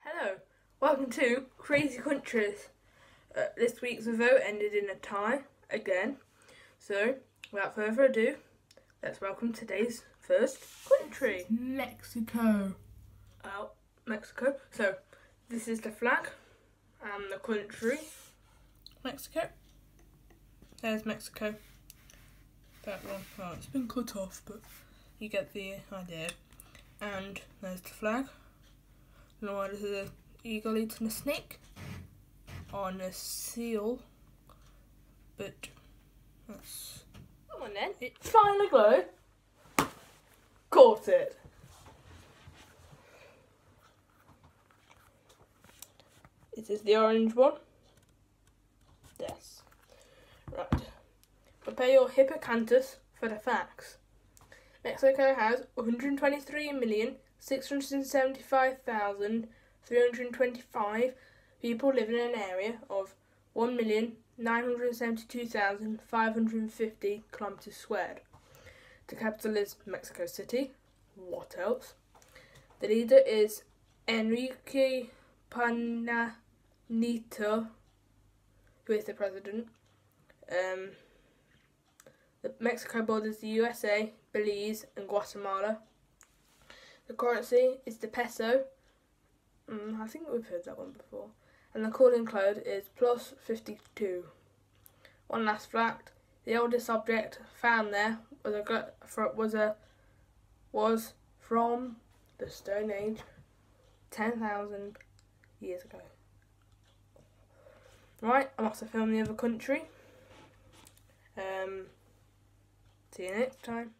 Hello, welcome to Crazy Countries. Uh, this week's vote ended in a tie again. So, without further ado, let's welcome today's first country. Mexico. Oh, Mexico. So, this is the flag and the country. Mexico. There's Mexico. That one. Oh, it's been cut off, but you get the idea. And there's the flag. And what is an eagle eating a snake? On a seal. But that's Come on then. It's finally glow. Caught it. It is the orange one. Yes. Right. Prepare your hippocampus for the facts. Mexico has 123,675,325 people living in an area of 1,972,550 kilometers squared. The capital is Mexico City. What else? The leader is Enrique Peña Nieto, who is the president. Um, Mexico borders the USA, Belize, and Guatemala. The currency is the peso. Mm, I think we've heard that one before. And the calling code is plus 52. One last fact: the oldest object found there was a was a was from the Stone Age, ten thousand years ago. Right, I'm off to film the other country. Um, see you next time.